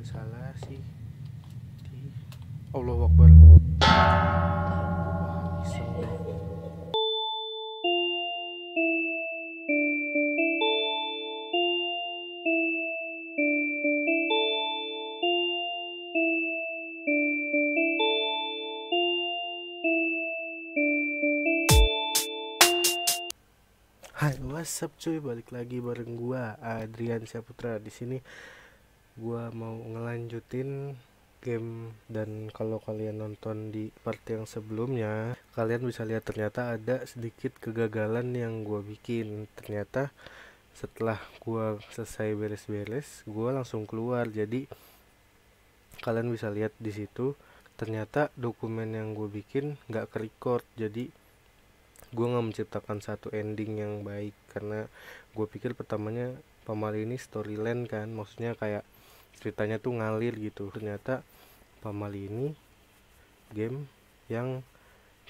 nggak salah sih di Allah Akbar Wah, iseng deh. Hai, what's up cuy? Balik lagi bareng gua Adrian Syaputra. Di sini gua mau ngelanjutin game dan kalau kalian nonton di part yang sebelumnya, kalian bisa lihat ternyata ada sedikit kegagalan yang gua bikin. Ternyata setelah gua selesai beres-beres, gua langsung keluar. Jadi kalian bisa lihat di situ ternyata dokumen yang gue bikin nggak ke record jadi gue nggak menciptakan satu ending yang baik karena gue pikir pertamanya Pamali ini storyline kan maksudnya kayak ceritanya tuh ngalir gitu. Ternyata Pamali ini game yang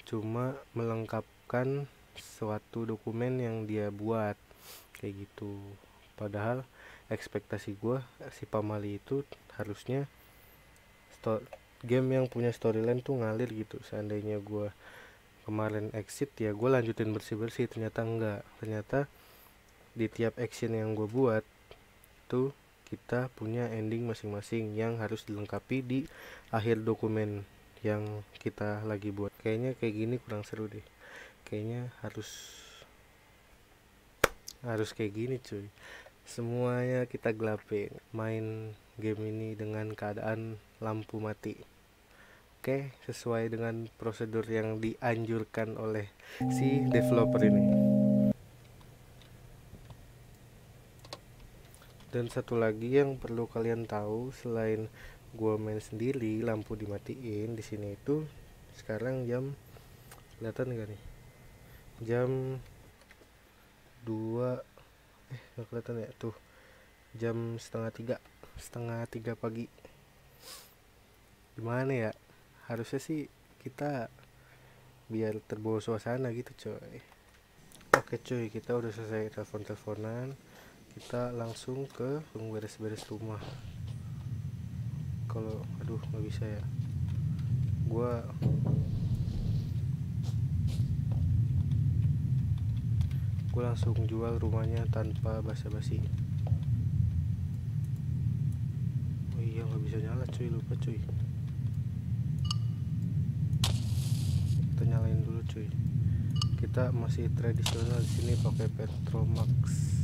cuma melengkapkan suatu dokumen yang dia buat kayak gitu. Padahal ekspektasi gue si Pamali itu harusnya game yang punya storyline tuh ngalir gitu. Seandainya gue kemarin exit ya gue lanjutin bersih bersih ternyata enggak. Ternyata di tiap action yang gue buat tuh kita punya ending masing-masing yang harus dilengkapi di akhir dokumen yang kita lagi buat. Kayaknya kayak gini kurang seru deh. Kayaknya harus harus kayak gini cuy. Semuanya kita gelapin main game ini dengan keadaan lampu mati. Oke, sesuai dengan prosedur yang dianjurkan oleh si developer ini. Dan satu lagi yang perlu kalian tahu selain gua main sendiri, lampu dimatiin di sini itu sekarang jam kelihatan nggak nih? Jam 2 eh nggak kelihatan ya? Tuh jam setengah tiga setengah tiga pagi. Gimana ya? Harusnya sih kita biar terbawa suasana gitu coy. Oke cuy kita udah selesai telepon teleponan kita langsung ke beres-beres rumah. Kalau aduh nggak bisa ya. Gua gue langsung jual rumahnya tanpa basa-basi. Oh iya nggak bisa nyala cuy. Lupa cuy. Kita nyalain dulu cuy. Kita masih tradisional di sini pakai Petromax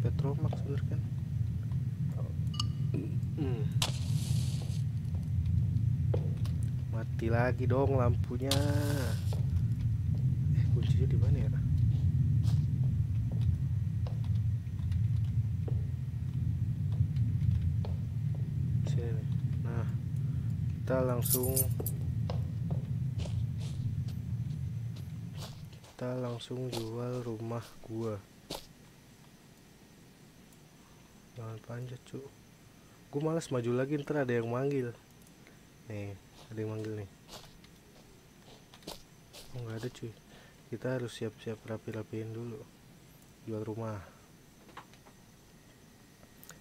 Petromax bener kan? Mati lagi dong lampunya. Eh kuncinya di mana ya? Sini nah kita langsung kita langsung jual rumah gua jangan panjat cu gua malas maju lagi ntar ada yang manggil. Nih ada yang manggil nih. Oh nggak ada cuy. Kita harus siap-siap rapi-rapiin dulu. Jual rumah.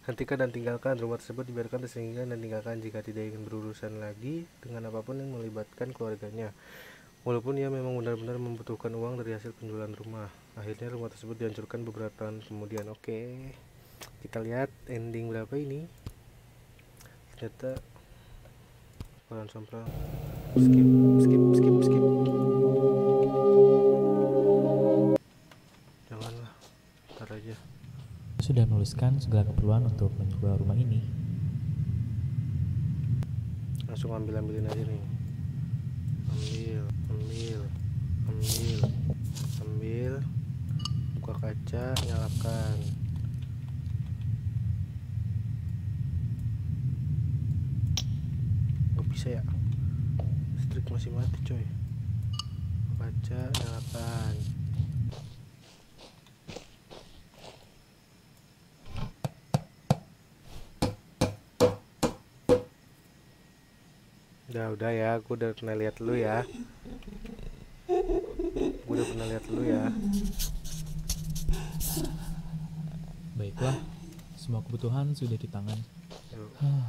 Hentikan dan tinggalkan rumah tersebut dibiarkan tersinggung dan tinggalkan jika tidak ingin berurusan lagi dengan apa pun yang melibatkan keluarganya. Walaupun ia memang benar-benar membutuhkan uang dari hasil penjualan rumah, akhirnya rumah tersebut dihancurkan beberapa tahun kemudian. Oke, kita lihat ending berapa ini. Ternyata peran sompral. Skip, skip, skip, skip. Janganlah, ntar aja. sudah menuliskan segala keperluan untuk menjual rumah ini. Langsung ambil ambilin aja nih. Ambil, ambil, ambil, ambil. Buka kaca, nyalakan. Gak bisa ya? Listrik masih mati coy. Buka kaca, nyalakan. Udah, udah ya, aku udah pernah lihat lu ya. Gue udah pernah lihat lu ya. Baiklah, semua kebutuhan sudah di tangan. Yuk, Ah,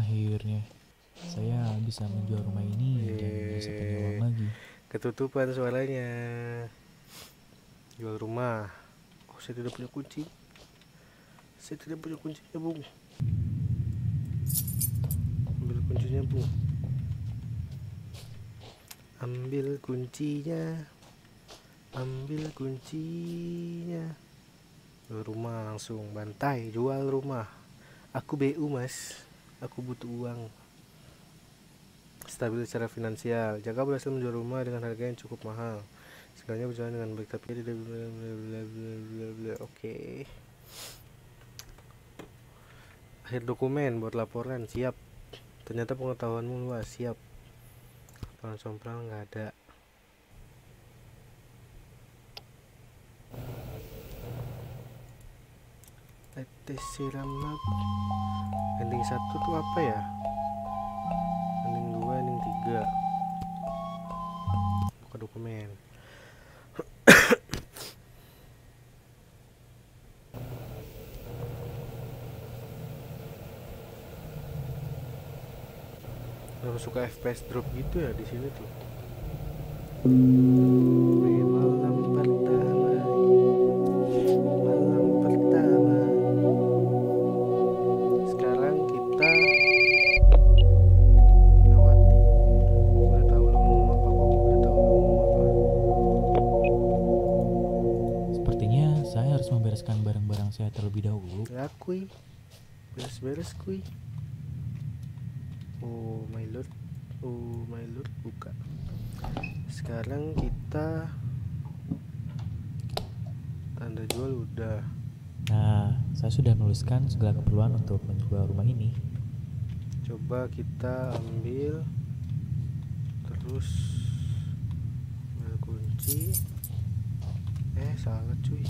akhirnya saya bisa menjual rumah ini dan bisa uang lagi. ketutupan suaranya. Jual rumah. Oh saya tidak punya kunci? Saya tidak punya kuncinya bung. Ambil kuncinya bung. Ambil kuncinya. Ambil kuncinya. Jual rumah langsung. Bantai jual rumah. Aku BU mas. Aku butuh uang stabil secara finansial. Jika berhasil menjual rumah dengan harga yang cukup mahal. Segalanya berjalan dengan baik tapi tidak oke. Akhir dokumen buat laporan. Siap. Ternyata pengetahuanmu luas. Siap. Laporan sompral nggak ada. Tetes siram ending satu tuh apa ya tiga buka dokumen. Kenapa suka FPS drop gitu ya di sini tuh kui. Beres-beres kui. Oh my lord. Oh my lord buka. Sekarang kita tanda jual udah. Nah, saya sudah menuliskan segala keperluan untuk menjual rumah ini. coba kita ambil terus ambil kunci eh salah cuy.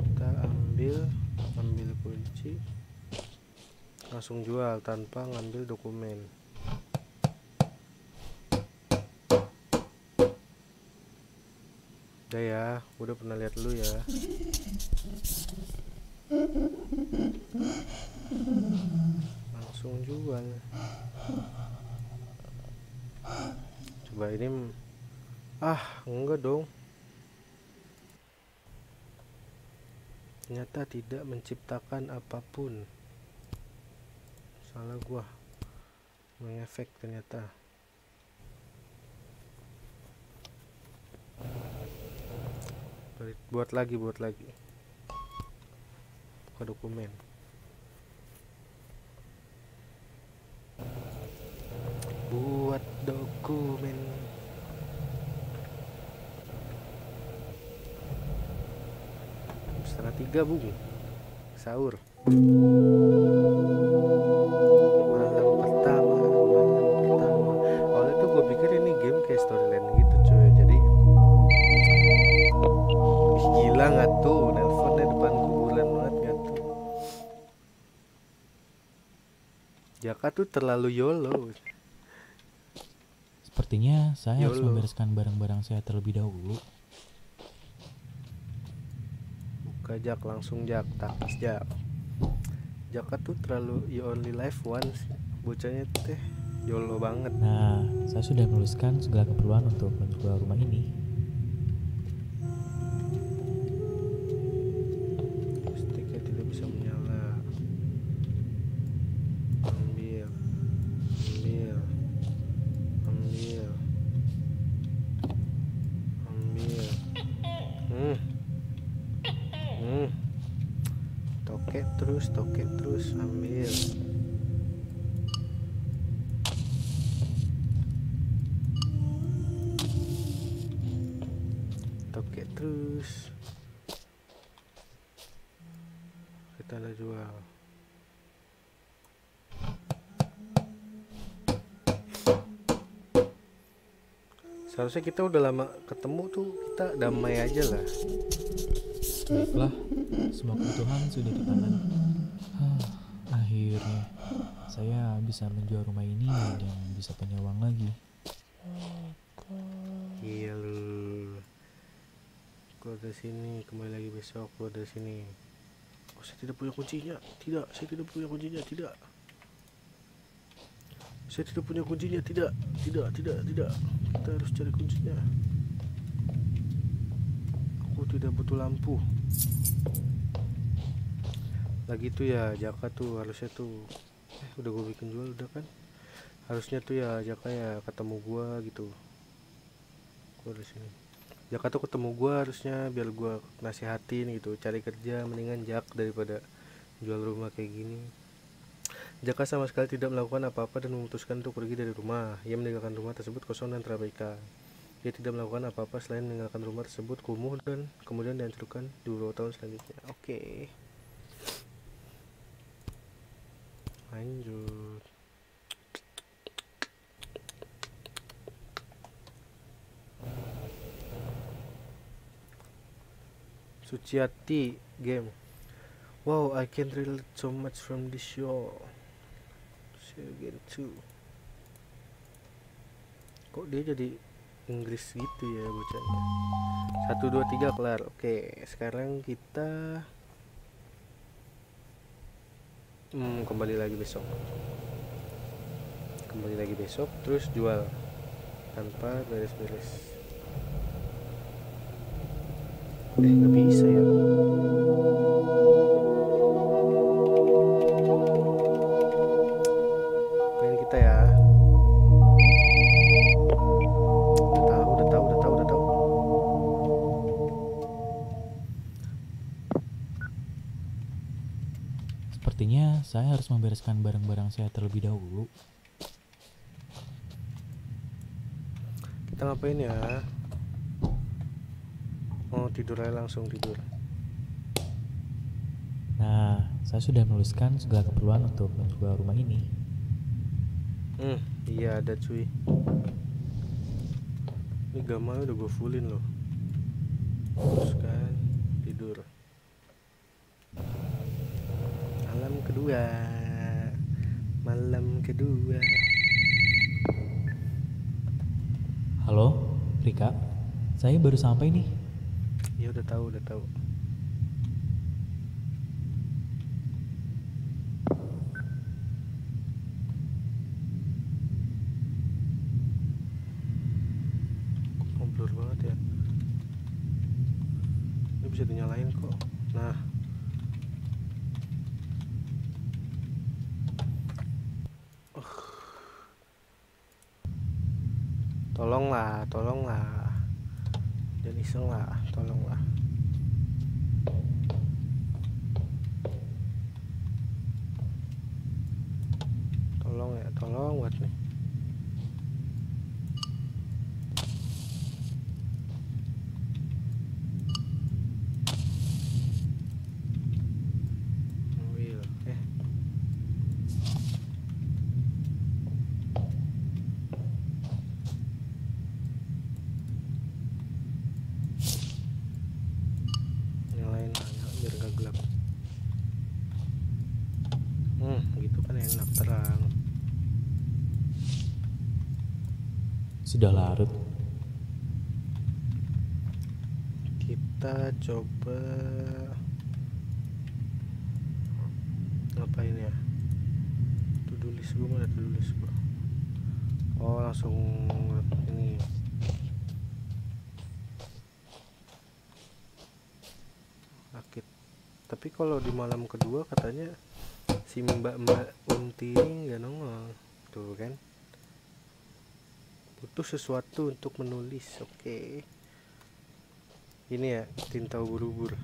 Kita ambil ambil kunci. Langsung jual tanpa ngambil dokumen. Udah ya udah pernah lihat lu ya. Langsung jual. Coba ini ah enggak dong ternyata tidak menciptakan apa pun. Salah gua. Mengefek ternyata. Buat lagi buat lagi. Buka dokumen. Buat dokumen setengah tiga bung sahur. Malam pertama malam pertama. Awalnya tuh gue pikir ini game kayak storyline gitu cuy jadi gila nggak tuh? Nelponnya depan kuburan banget nggak tuh? Jaka tuh terlalu YOLO. Sepertinya saya harus YOLO. membereskan barang-barang saya terlebih dahulu. Buka jak langsung jak takis jak. Jaka tuh terlalu you only live once. Bocahnya teh YOLO banget. Nah, saya sudah menuliskan segala keperluan untuk menjual rumah ini. Seharusnya kita udah lama ketemu tuh kita damai aja lah. Baiklah, semua kebutuhan sudah ditangani. Ah, akhirnya saya bisa menjual rumah ini dan bisa punya uang lagi. iya lu. Keluar dari sini kembali lagi besok keluar dari sini. Oh, saya tidak punya kuncinya. Tidak saya tidak punya kuncinya. Tidak saya tidak punya kuncinya. Tidak tidak tidak tidak. Kita harus cari kuncinya. Aku tidak butuh lampu. Lagi tuh ya Jaka tuh harusnya tuh eh, udah gue bikin jual udah kan? Harusnya tuh ya Jaka ya ketemu gua gitu. Gua di sini. Jaka tuh ketemu gua harusnya biar gua nasihatin gitu. Cari kerja mendingan Jak daripada jual rumah kayak gini Jaka sama sekali tidak melakukan apa-apa dan memutuskan untuk pergi dari rumah. Ia meninggalkan rumah tersebut kosong dan terabaikan. Dia tidak melakukan apa-apa selain meninggalkan rumah tersebut kumuh dan kemudian dihancurkan di beberapa tahun selanjutnya. Oke. Okay. lanjut. Suciati game. Wow I can relate so much from this show You again too Kok dia jadi Inggris gitu ya bocahnya Satu dua tiga kelar. Oke sekarang kita hmm, Kembali lagi besok. Kembali lagi besok Terus jual Tanpa beres-beres. Eh nggak bisa ya harus membereskan barang-barang saya terlebih dahulu. kita ngapain ya? Oh tidur aja langsung tidur. Nah, saya sudah menuliskan segala keperluan untuk menjual rumah ini. hmm iya ada cuy. Ini gamanya udah gue fullin loh. Terus kan tidur. Malam kedua kedua. Halo, Rika. Saya baru sampai nih. ya udah tahu udah tahu. Kok blur banget ya. Ini bisa dinyalain kok. Nah Uh. tolonglah tolonglah iseng lah tolonglah tolong ya tolong buat nih mobil eh nyalain lah ya, biar gak gelap hmm gitu kan enak terang Sudah larut. kita coba ngapain ya? List gue mana to gue oh langsung ini. Rakit tapi kalau di malam kedua katanya si mbak mbak unti ini nggak nongol. Tuh kan butuh sesuatu untuk menulis oke. Ini ya tinta ubur-ubur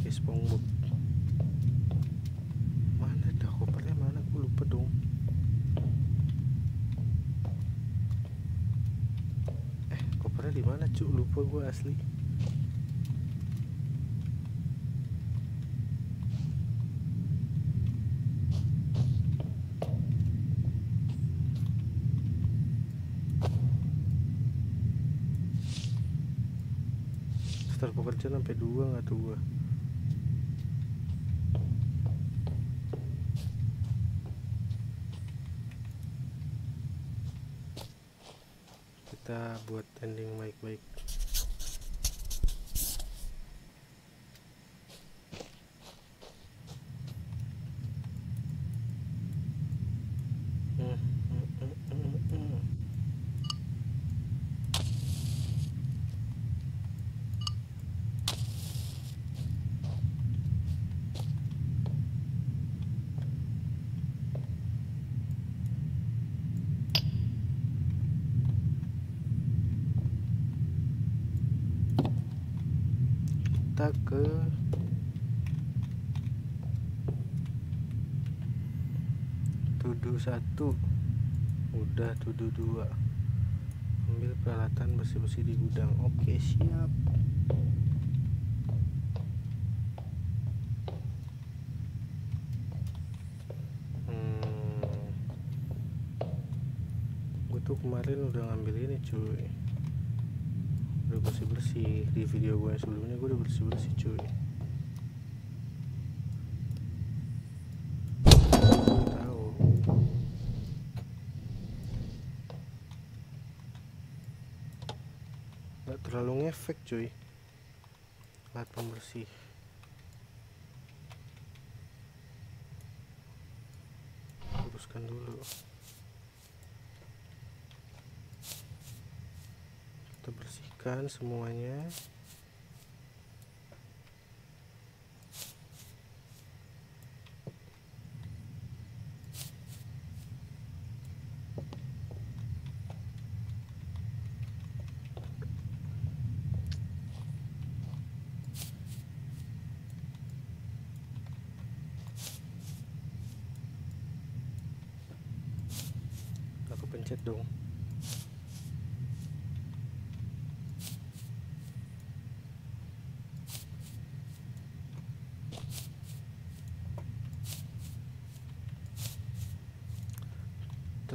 kayak SpongeBob. Mana dah kopernya mana? Gue lupa dong. Eh kopernya di mana cuk? Lupa gue asli pekerjaan sampai dua nggak tuh gua. Kita buat ending baik-baik kita ke tuduh satu. Udah tuduh dua. Ambil peralatan bersih-bersih di gudang. Oke siap. Hmm. gue tuh kemarin udah ngambil ini cuy udah bersih-bersih. Di video gue sebelumnya gue udah bersih-bersih cuy. Tahu nggak terlalu ngefek cuy. Alat pembersih luruskan dulu kita bersihkan semuanya. Aku pencet dong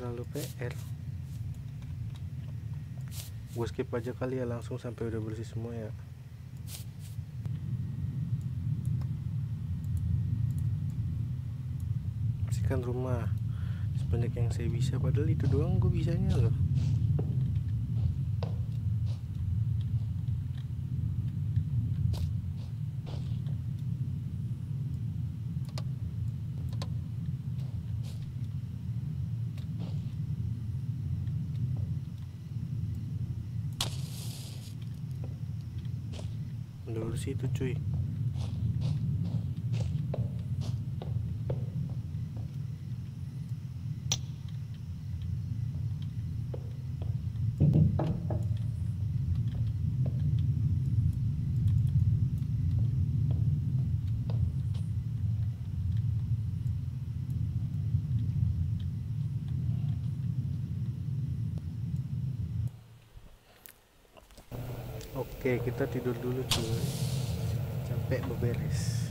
terlalu PR gue skip aja kali ya langsung sampai udah bersih semua ya. Bersihkan rumah. Sebanyak yang saya bisa padahal itu doang gue bisanya loh udah bersih itu cuy Oke, kita tidur dulu cuy. Capek beberes.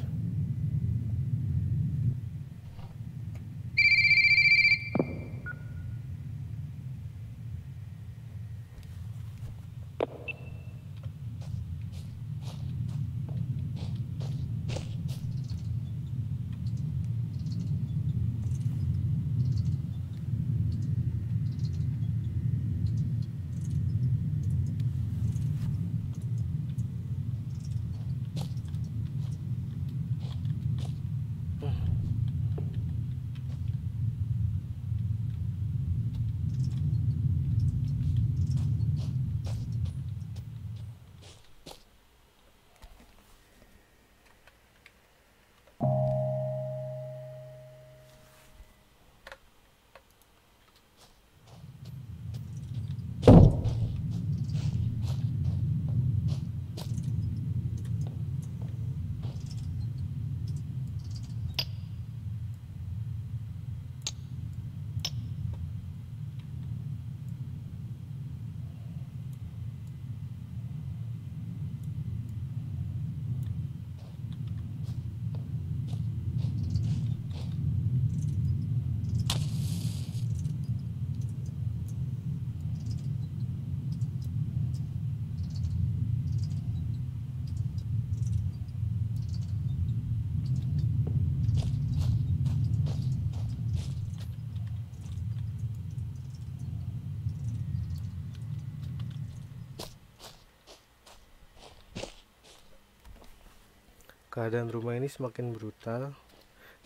Keadaan rumah ini semakin brutal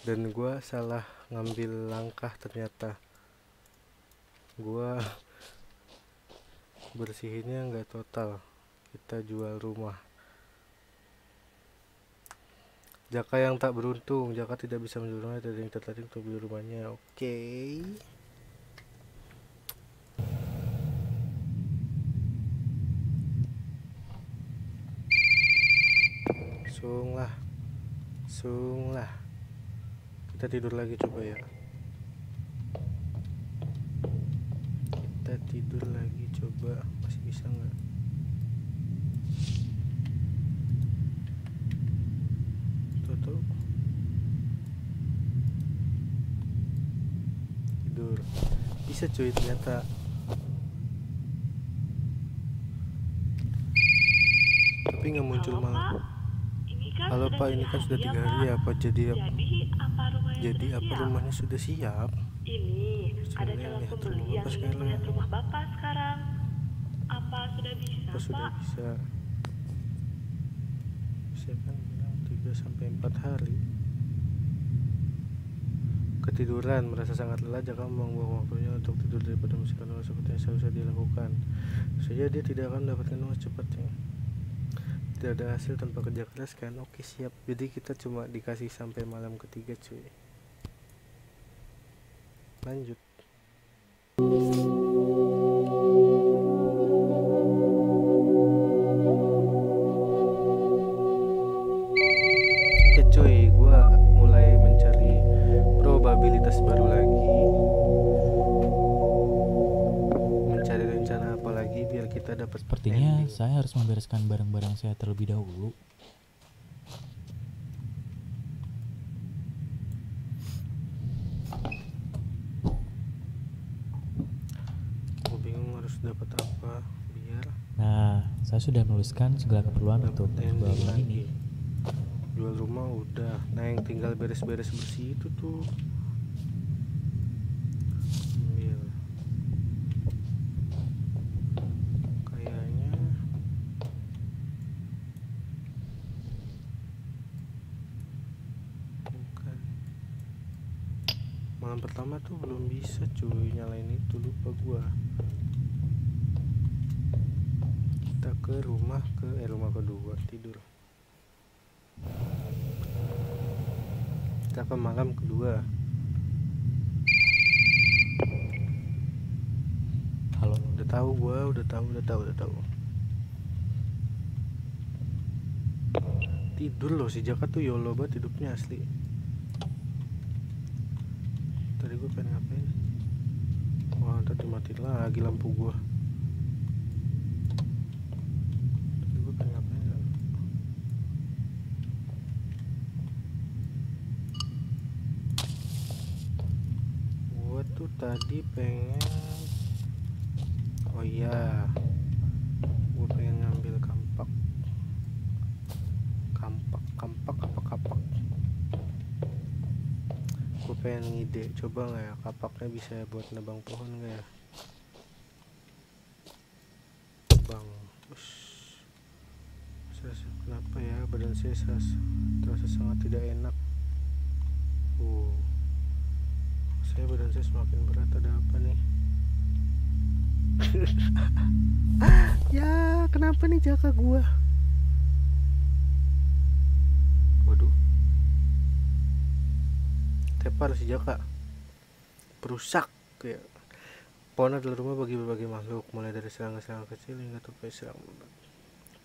dan gua salah ngambil langkah ternyata. Gua bersihinnya nggak total kita jual rumah. Jaka yang tak beruntung Jaka tidak bisa menjual rumahnya dan yang tertarik untuk beli rumahnya. Oke. sung lah sung lah. Kita tidur lagi coba ya. Kita tidur lagi coba. Masih bisa nggak? Tuh tidur. Bisa cuy ternyata. Tapi nggak muncul malah halo sudah pak ini kan sudah tiga hadiah, hari ya Pak. apa jadi apa Jadi apa rumahnya sudah siap? Ini ada calon lihat pembeli yang ingin melihat rumah Bapak sekarang. Apa sudah bisa, apa sudah Pak? bisa saya kan bilang 3 sampai 4 hari ketiduran merasa sangat lelah jika membuang waktunya untuk tidur daripada uang seperti yang seharusnya dilakukan saja dia tidak akan mendapatkan uang secepatnya tidak ada hasil tanpa kerja keras kan? Oke siap. Jadi kita cuma dikasih sampai malam ketiga cuy. Lanjut saya terlebih dahulu. Gua bingung harus dapat apa biar Nah, saya sudah menuliskan segala keperluan dapat untuk sebuah rumah lagi. ini. Jual rumah udah. Nah, yang tinggal beres-beres bersih itu tuh. Ambil. Kayaknya bukan. Malam pertama tuh belum bisa cuy nyalain itu lupa gua. Kita ke rumah ke eh rumah kedua tidur. Kita ke malam kedua. Halo, Udah tahu gua, udah tahu, udah tahu, udah tahu. Tidur loh si Jaka tuh yolo banget hidupnya asli. Tadi gua pengen ngapain? Wah, tadi mati lagi lampu tuh tadi pengen Oh iya pengen ngide. Coba nggak ya kapaknya bisa buat nebang pohon nggak ya? Bang Ush. Kenapa ya? Badan saya terasa sangat tidak enak. Uh Saya badan saya semakin berat. Ada apa nih? Ya kenapa nih jaka gua tepar si jaka perusak kayak pohon adalah rumah bagi berbagai makhluk mulai dari serangga-serangga kecil hingga tupai serang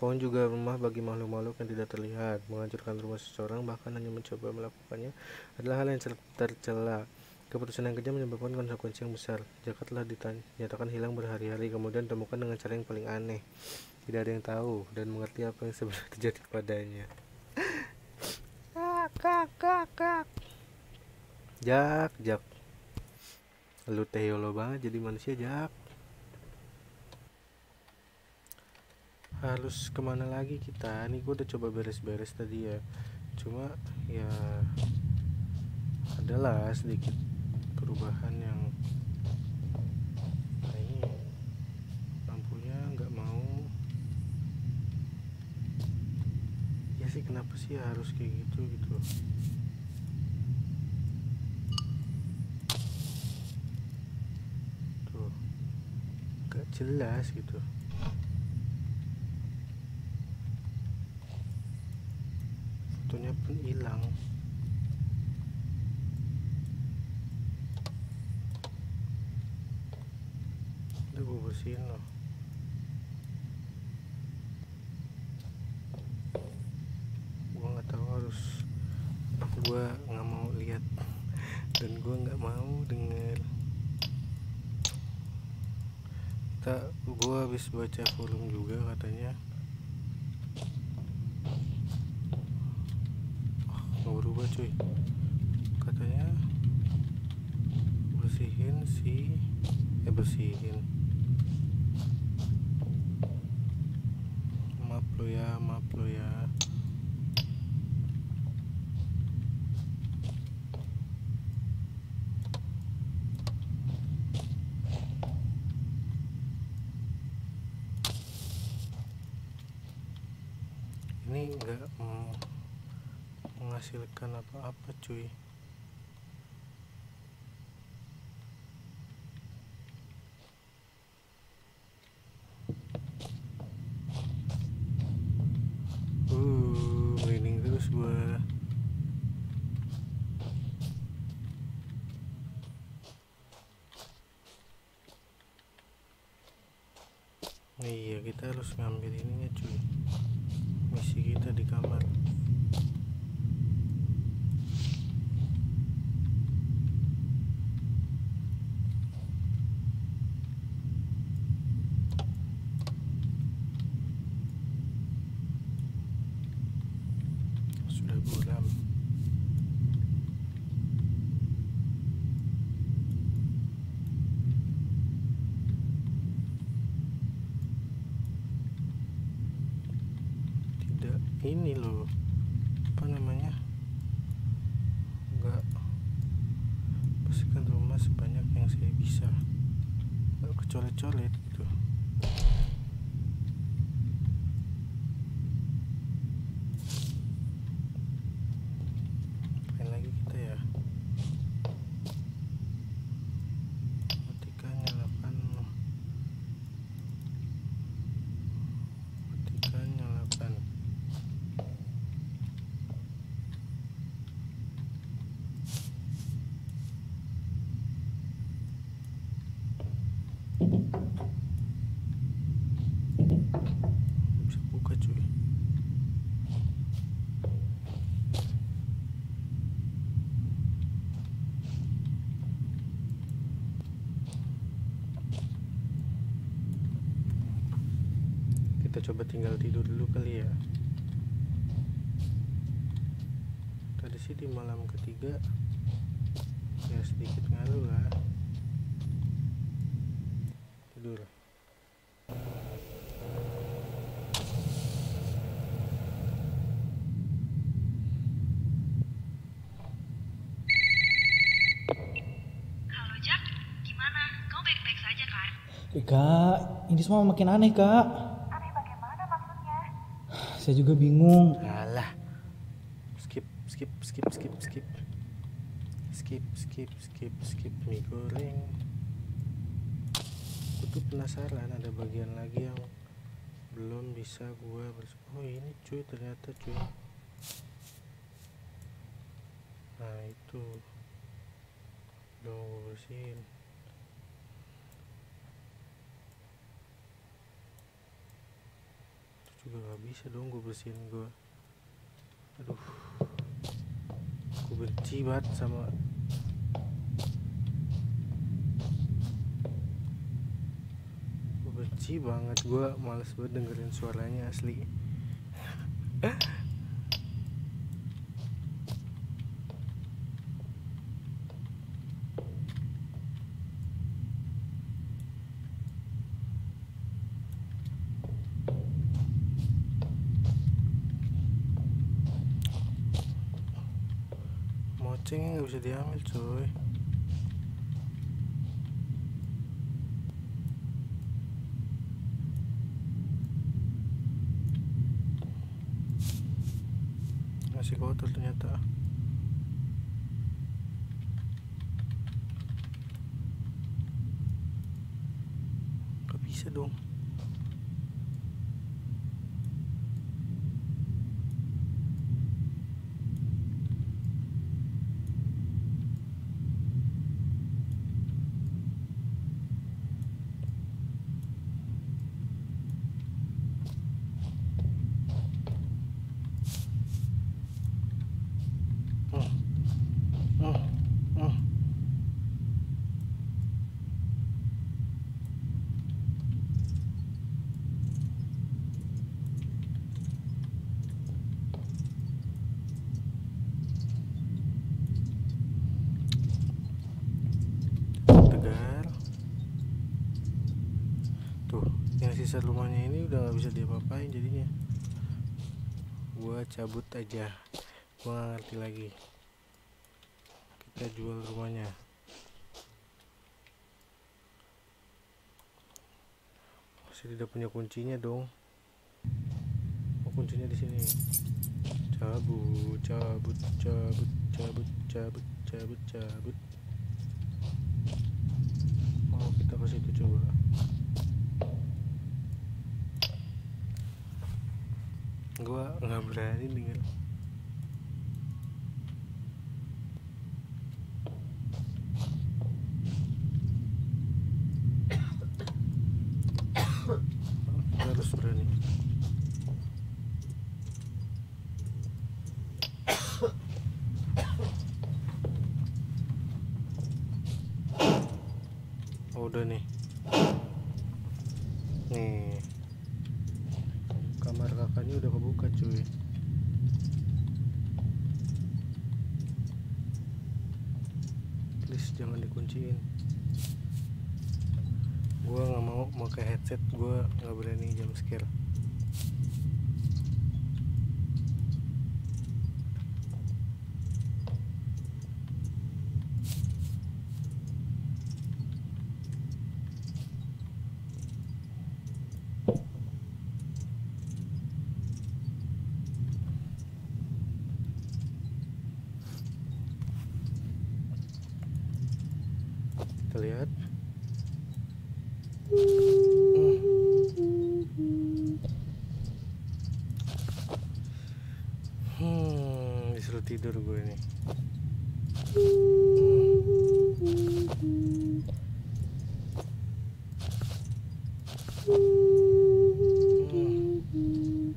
pohon juga rumah bagi makhluk-makhluk yang tidak terlihat menghancurkan rumah seseorang bahkan hanya mencoba melakukannya adalah hal yang tercela Keputusan yang kejam menyebabkan konsekuensi yang besar. Jaka telah dinyatakan hilang berhari-hari, kemudian ditemukan dengan cara yang paling aneh. Tidak ada yang tahu dan mengerti apa yang sebenarnya terjadi padanya. Kak, kak, kak. Jak, jak. Lu teolo banget jadi manusia, jak. Harus ke mana lagi kita? Nih gue udah coba beres-beres tadi ya. Cuma ya adalah sedikit perubahan yang nah ini lampunya nggak mau ya sih kenapa sih harus kayak gitu gitu tuh gak jelas gitu. Fotonya pun hilang. Udah gue bersihin loh gue nggak kita gua habis baca forum juga katanya. Oh, berubah cuy. Katanya bersihin si eh bersihin maaf lo ya maaf lo ya ini enggak mm, apa-apa cuy? Uh terus iya kita harus ngambil ininya cuy. Misi kita di kamar sudah buram tidak ini loh apa namanya enggak bersihkan rumah sebanyak yang saya bisa enggak kecolet-colet gitu Ngapain lagi kita ya matikan nyalakan matikan nyalakan bisa buka cuy kita coba tinggal tidur dulu kali ya. Tadi sih di malam ketiga ya sedikit ngaruh lah tidur Halo Jack, gimana? Kamu baik-baik saja kan? Eh, kak, ini semua makin aneh kak. Aneh bagaimana maksudnya? Saya juga bingung. Alah. Skip, skip, skip, skip, skip. Skip, skip, skip, skip mie goreng. Aku tuh penasaran ada bagian lagi yang belum bisa gua bers Oh, ini cuy ternyata cuy. Nah, itu. Udah gua bersihin. Itu juga gak bisa dong gue bersihin gue aduh. Gue benci banget sama gue benci banget gue males banget dengerin suaranya asli bisa diambil cuy masih kotor ternyata sisa-sisa rumahnya ini udah nggak bisa diapa-apain jadinya. Gua cabut aja. Gua ngerti lagi. Kita jual rumahnya. Masih tidak punya kuncinya dong. Oh kuncinya di sini. Cabut cabut cabut cabut cabut cabut cabut. Oh kita ke situ coba gua nggak berani tinggal harus berani oh udah nih nih kamar kakaknya udah kebuka cuy please jangan dikunciin. Gua nggak mau pakai headset gua nggak berani jam scare kita lihat hmm disuruh tidur gue nih Hmm.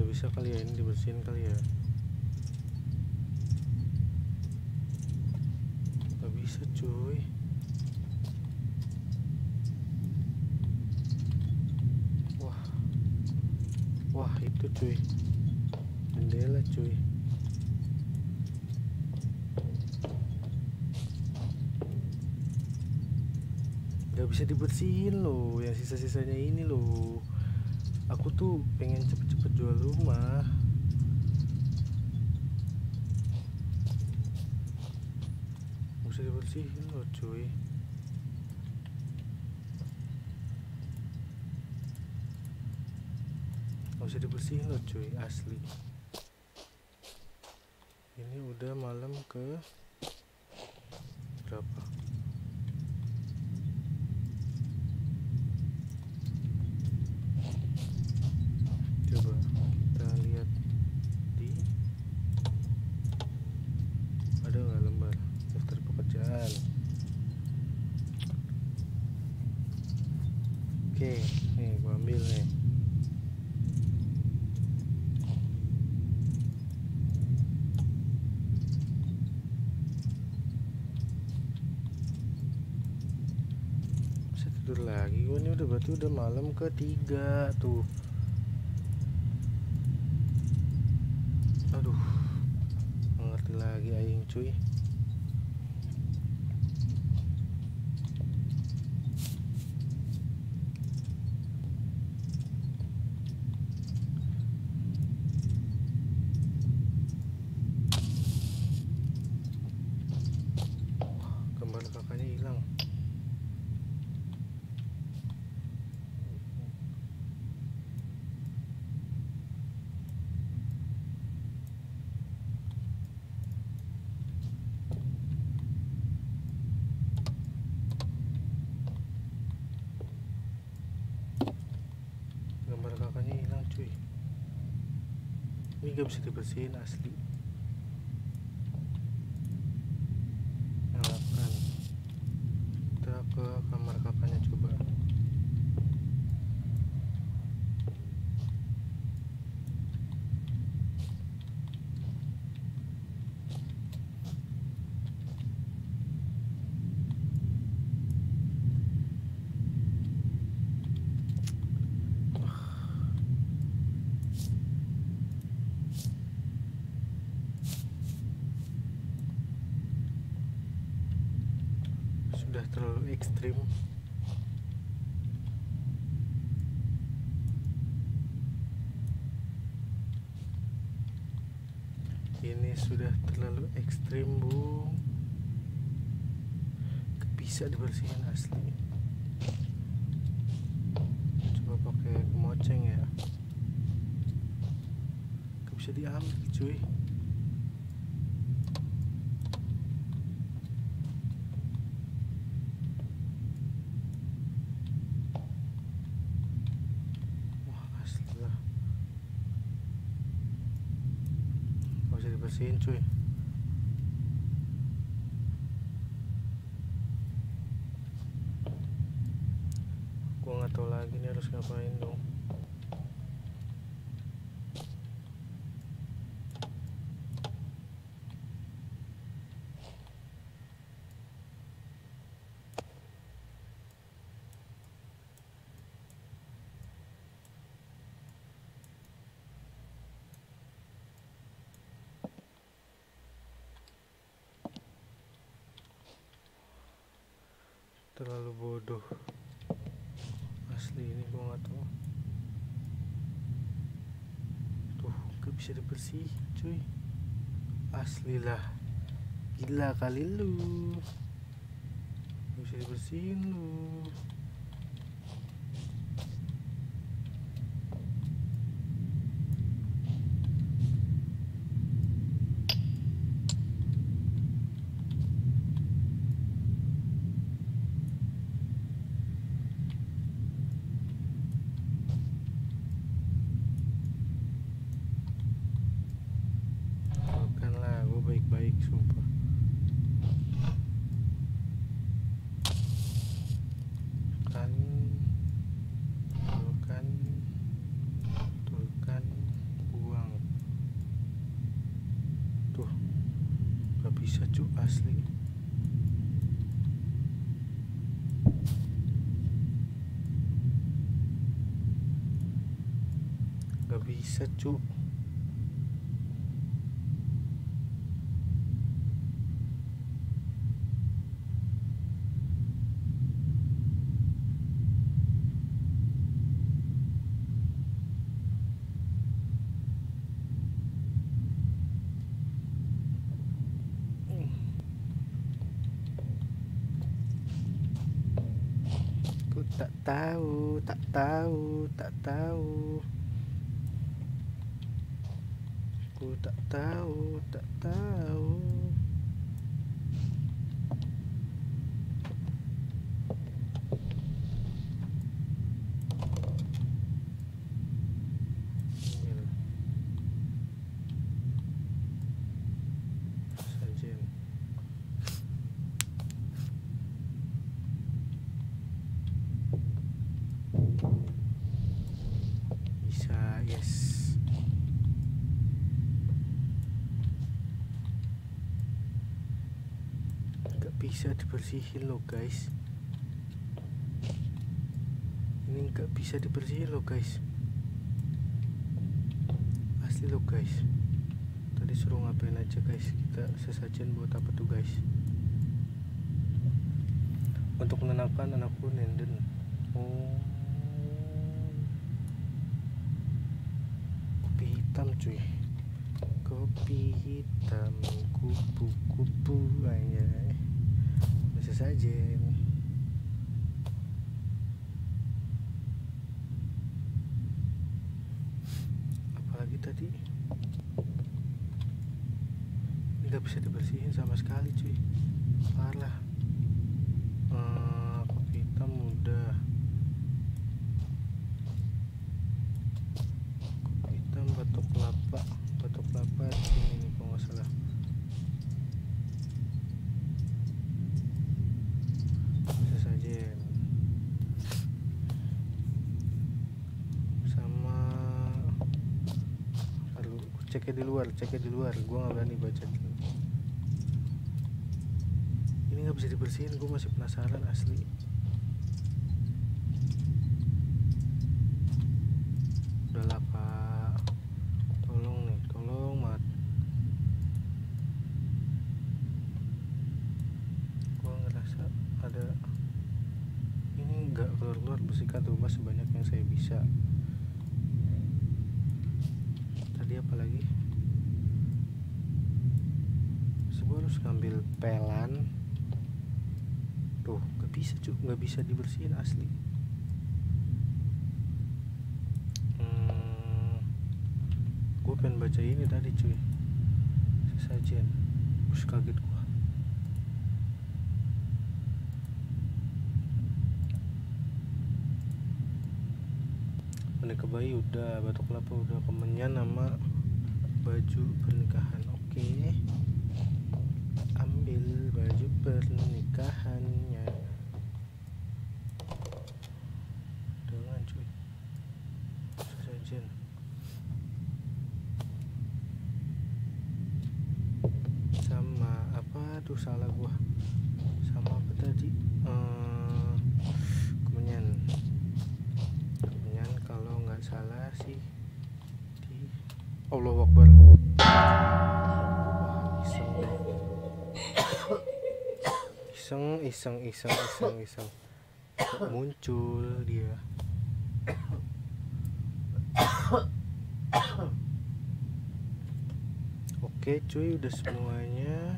udah bisa kali ya dibersihin kali ya. Nggak bisa cuy. Wah. Wah itu cuy. Jendela cuy. Nggak bisa dibersihin loh yang sisa-sisanya ini loh. Aku tuh pengen cepet-cepet jual rumah bisa dibersihin loh cuy Nggak bisa dibersihin loh cuy asli. Ini udah malam ke berapa coba kita lihat di ada nggak lembar daftar pekerjaan oke nih gua ambil nih bisa tidur lagi ini udah malam ketiga tuh. Aduh ngerti lagi aing cuy Wah, gambar kakaknya hilang gambar kakaknya hilang cuy ini gak bisa dibersihin asli ini sudah terlalu ekstrim bu. Bisa dibersihin asli. Coba pakai kemoceng ya. Gak bisa diambil cuy wah asli lah Dibersihin cuy. Gua nggak tahu lagi nih harus ngapain dong terlalu bodoh asli ini gua nggak tahu tuh gak bisa dibersih cuy. Asli lah. Gila kali lu. Bisa dibersihin lu bukan lah gue baik-baik sumpah kan kan tuh kan buang tuh gak bisa cu asli. Gak bisa cu Ku tak tahu, tak tahu, tak tahu. Ku tak tahu, tak tahu. Ambil. Sajen. bisa yes bisa dibersihin loh guys. Ini nggak bisa dibersihin loh guys. Asli loh guys. Tadi suruh ngapain aja guys. Kita sesajen buat apa tuh guys? Untuk menenangkan anakku Nenden. Oh. Kopi hitam cuy. Kopi hitam kupu-kupu bisa saja apalagi tadi? Ini nggak bisa dibersihin sama sekali cuy. Parah. Eh, kopi hitam udah. Kopi hitam batok kelapa batok kelapa di sini nih kalau nggak salah bisa saja sama Aduh, ceknya di luar ceknya di luar. Gua nggak berani baca. Ini nggak bisa dibersihin gue masih penasaran asli udahlah pak tolong nih tolong mat gue ngerasa ada membersihkan rumah sebanyak yang saya bisa tadi apa lagi Sebuah harus ngambil pelan tuh nggak bisa cuy nggak bisa dibersihin asli. Hmm, gue pengen baca ini tadi cuy. Sesajen. Terus kaget gua. Boneka bayi udah batok kelapa udah kemenyan nama baju pernikahan. Oke. ambil baju pernikahannya dengan cuy sesajen sama apa tuh salah gua. Sama apa tadi? Eh, kemenyan. Kemenyan kalau nggak salah sih di Allah Akbar. Iseng iseng iseng iseng iseng iseng. Muncul dia. Oke cuy udah semuanya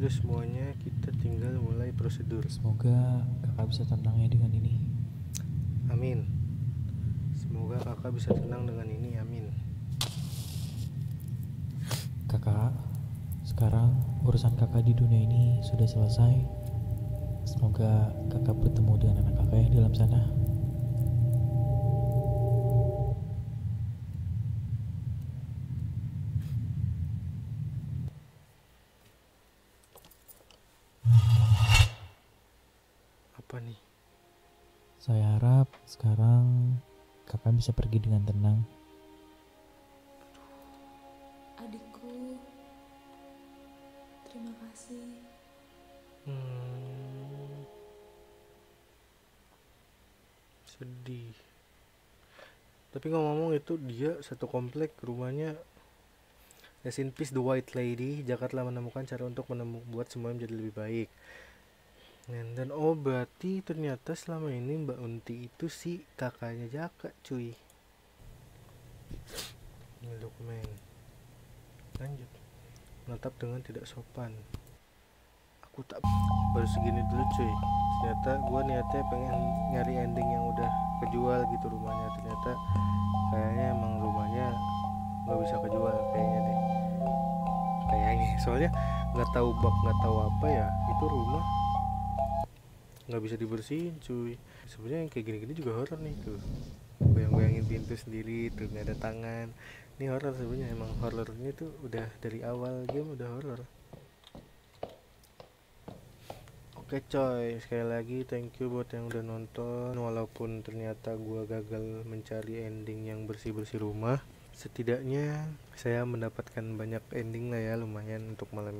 Udah semuanya kita tinggal mulai prosedur Semoga kakak bisa tenang ya dengan ini. Amin Semoga kakak bisa tenang dengan ini amin Kakak, sekarang urusan kakak di dunia ini sudah selesai. Semoga kakak bertemu dengan anak kakak ya di dalam sana. Harap sekarang kakak bisa pergi dengan tenang. Adikku, terima kasih. Hmm, sedih tapi ngomong-ngomong itu dia satu komplek rumahnya Rest in peace the white lady Jakarta telah menemukan cara untuk membuat semuanya menjadi lebih baik dan, oh berarti ternyata selama ini Mbak Unti itu si kakaknya Jaka cuy. Dokumen. Lanjut. Menatap dengan tidak sopan. Aku tak baru segini dulu cuy. Ternyata gua niatnya pengen nyari ending yang udah kejual gitu rumahnya. Ternyata kayaknya emang rumahnya nggak bisa kejual kayaknya deh. Kayaknya. Soalnya nggak tahu bak nggak tahu apa ya itu rumah nggak bisa dibersihin cuy. Sebenarnya yang kayak gini-gini juga horor nih tuh. Goyang-goyangin pintu sendiri tuh nggak ada tangan. Ini horor sebenarnya emang horornya tuh udah dari awal game udah horor. Oke coy, sekali lagi thank you buat yang udah nonton. Walaupun ternyata gua gagal mencari ending yang bersih-bersih rumah Setidaknya saya mendapatkan banyak ending lah ya lumayan untuk malam ini